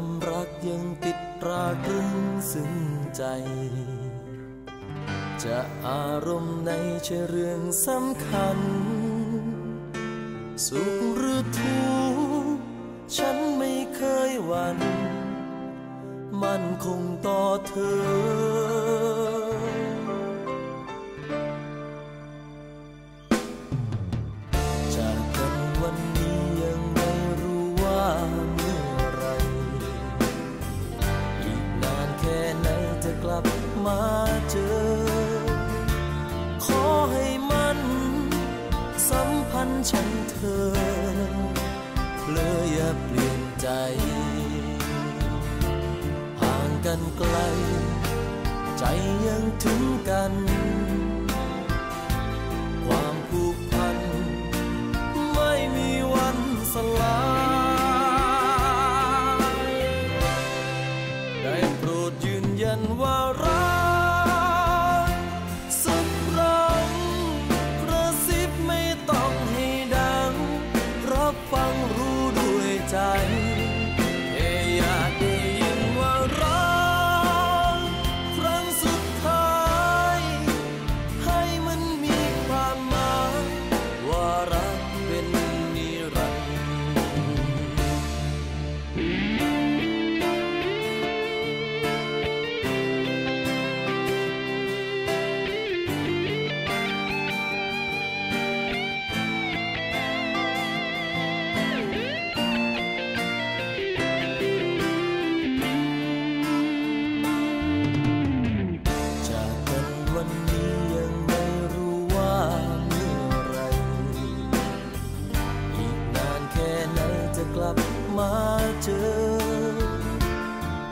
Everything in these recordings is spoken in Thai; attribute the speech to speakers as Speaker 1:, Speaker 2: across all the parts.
Speaker 1: ความรักยังติดตราตรึงซึ้งใจ จะอารมณ์ในเช่เรื่องสำคัญ สุขหรือทุกข์ฉันไม่เคยหวั่นมันคงต่อเธอ มาเจอ ขอให้มันสัมพันธ์ฉันเธอเลยอย่าเปลี่ยนใจ ห่างกันไกล ใจยังถึงกัน ความผูกพัน ไม่มีวันสลาย ด้ จอ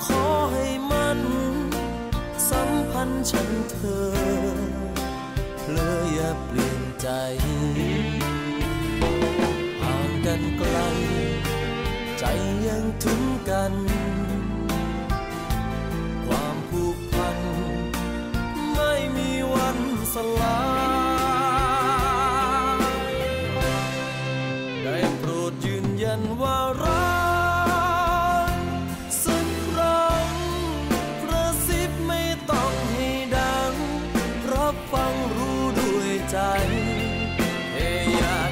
Speaker 1: ขอให้มันสัมพันธ์ฉันเธอเลยอย่าเปลี่ยนใจห่างกันไกลใจยัง yeah.